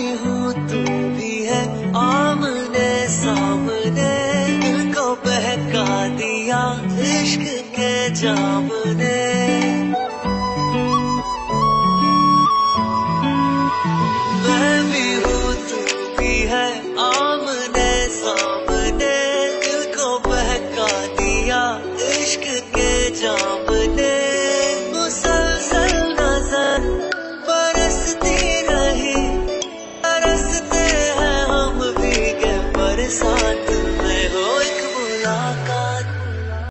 आई भी है आमने सामने को बहका दिया इश्क के जाम ने